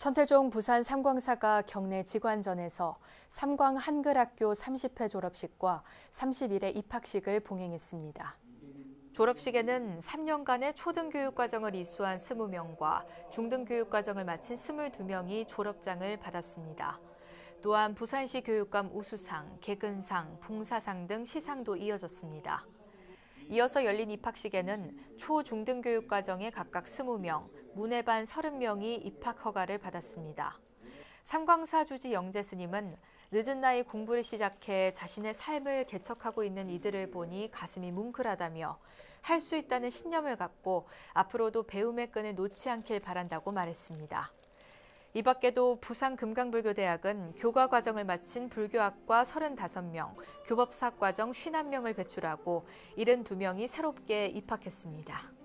천태종 부산 삼광사가 경내 직관전에서 삼광 한글학교 30회 졸업식과 31회 입학식을 봉행했습니다. 졸업식에는 3년간의 초등교육과정을 이수한 20명과 중등교육과정을 마친 22명이 졸업장을 받았습니다. 또한 부산시 교육감 우수상, 개근상, 봉사상 등 시상도 이어졌습니다. 이어서 열린 입학식에는 초, 중등 교육 과정에 각각 20명, 문예반 30명이 입학 허가를 받았습니다. 삼광사 주지 영재 스님은 늦은 나이 공부를 시작해 자신의 삶을 개척하고 있는 이들을 보니 가슴이 뭉클하다며 할 수 있다는 신념을 갖고 앞으로도 배움의 끈을 놓지 않길 바란다고 말했습니다. 이 밖에도 부산 금강불교대학은 교과 과정을 마친 불교학과 35명, 교법사 과정 51명을 배출하고 72명이 새롭게 입학했습니다.